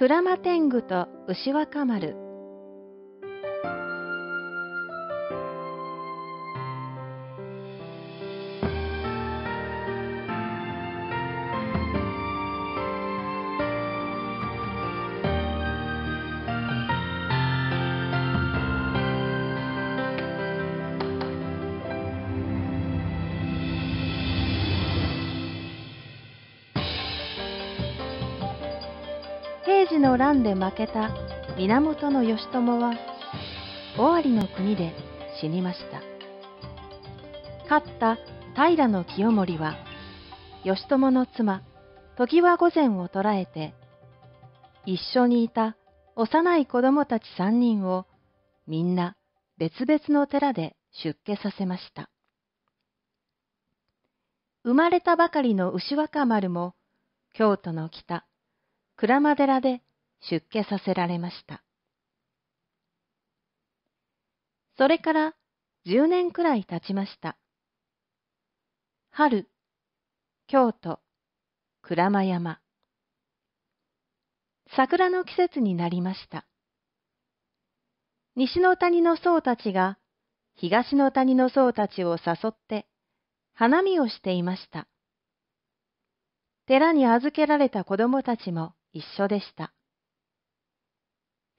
鞍馬天狗と牛若丸。治の乱で負けた源義朝は尾張の国で死にました。勝った平清盛は義朝の妻常盤御前を捕らえて一緒にいた幼い子供たち三人をみんな別々の寺で出家させました。生まれたばかりの牛若丸も京都の北鞍馬寺で出家させられました。それから十年くらい経ちました。春、京都、鞍馬山。桜の季節になりました。西の谷の僧たちが東の谷の僧たちを誘って花見をしていました。寺に預けられた子供たちも一緒でした。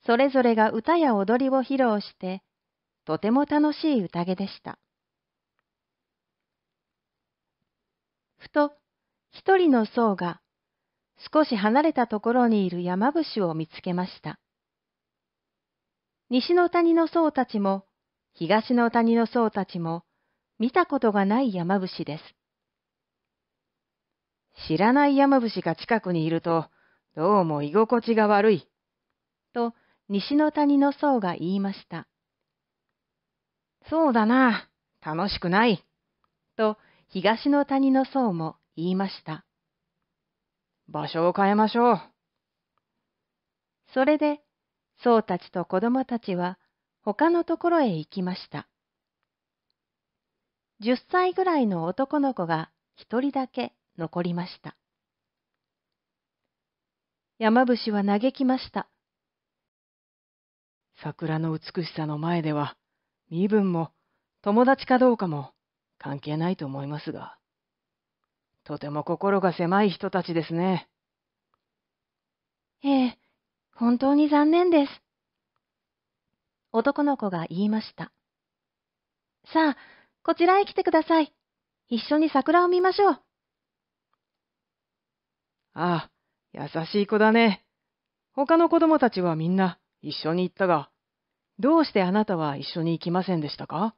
それぞれが歌や踊りを披露して、とても楽しい宴でした。ふと、一人の僧が、少し離れたところにいる山伏を見つけました。西の谷の僧たちも、東の谷の僧たちも、見たことがない山伏です。知らない山伏が近くにいると、どうも居心地が悪い。と、西の谷の僧が言いました。そうだな、楽しくない。と、東の谷の僧も言いました。場所を変えましょう。それで、僧たちと子供たちは他のところへ行きました。十歳ぐらいの男の子が一人だけ残りました。山伏は嘆きました。桜の美しさの前では、身分も友達かどうかも関係ないと思いますが、とても心が狭い人たちですね。ええ、本当に残念です。男の子が言いました。さあ、こちらへ来てください。一緒に桜を見ましょう。ああ、優しい子だね。他の子供たちはみんな一緒に行ったが、どうしてあなたは一緒に行きませんでしたか？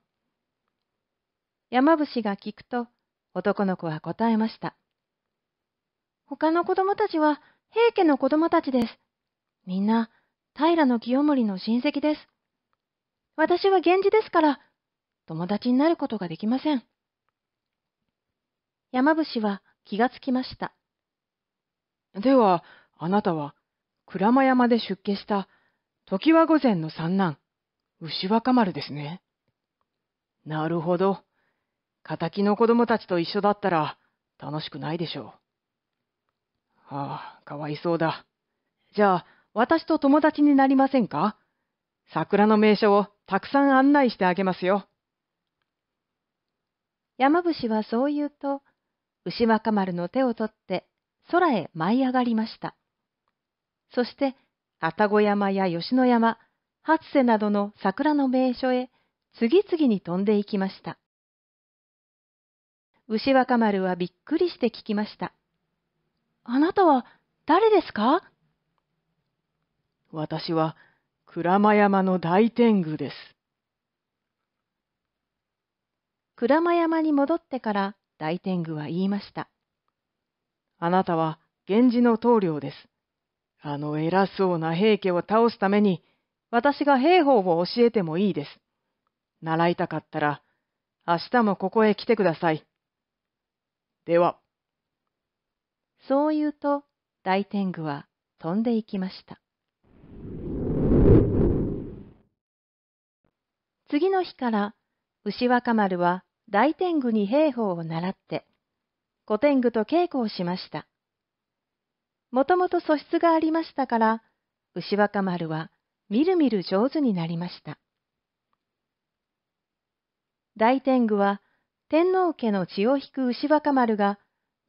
山伏が聞くと、男の子は答えました。他の子供たちは平家の子供たちです。みんな平清盛の親戚です。私は源氏ですから、友達になることができません。山伏は気がつきました。では、あなたは、鞍馬山で出家した常盤御前の三男、牛若丸ですね。なるほど。仇の子供たちと一緒だったら楽しくないでしょう。はあ、かわいそうだ。じゃあ、私と友達になりませんか？桜の名所をたくさん案内してあげますよ。山伏はそう言うと、牛若丸の手を取って空へ舞い上がりました。そして、愛宕山や吉野山、初瀬などの桜の名所へ次々に飛んでいきました。牛若丸はびっくりして聞きました。あなたは誰ですか？私は鞍馬山の大天狗です。鞍馬山に戻ってから大天狗は言いました。あなたは源氏の棟梁です。あの偉そうな平家を倒すために、私が兵法を教えてもいいです。習いたかったら、明日もここへ来てください。では。そう言うと、大天狗は飛んでいきました。次の日から、牛若丸は大天狗に兵法を習って、古天狗と稽古をしました。もともと素質がありましたから、牛若丸はみるみる上手になりました。大天狗は天皇家の血を引く牛若丸が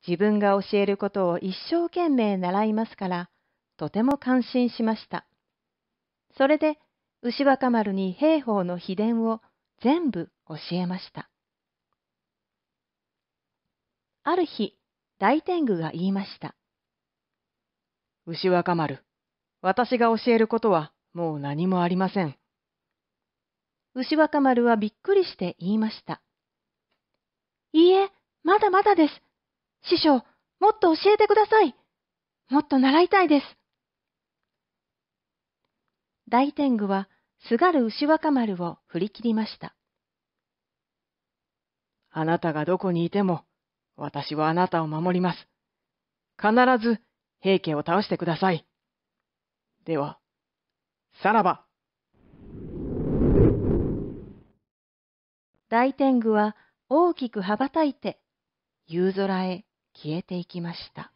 自分が教えることを一生懸命習いますから、とても感心しました。それで牛若丸に兵法の秘伝を全部教えました。ある日、大天狗が言いました。牛若丸、私が教えることはもう何もありません。牛若丸はびっくりして言いました。いいえ、まだまだです。師匠、もっと教えてください。もっと習いたいです。大天狗はすがる牛若丸を振り切りました。あなたがどこにいても、私はあなたを守ります。必ず平家を倒してください。では、さらば。大天狗は大きく羽ばたいて夕空へ消えていきました。